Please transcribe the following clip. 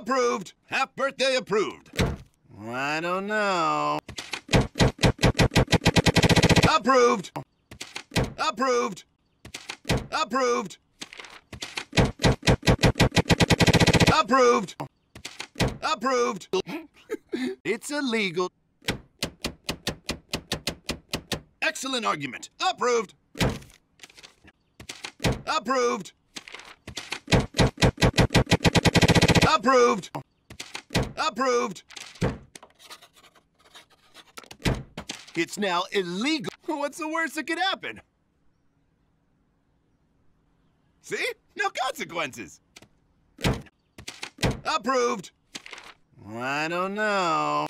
Approved. Half birthday approved. I don't know. Approved. Approved. Approved. Approved. Approved. it's illegal. Excellent argument. Approved. Approved. Approved. Approved. It's now illegal. What's the worst that could happen? See? No consequences. Approved. I don't know.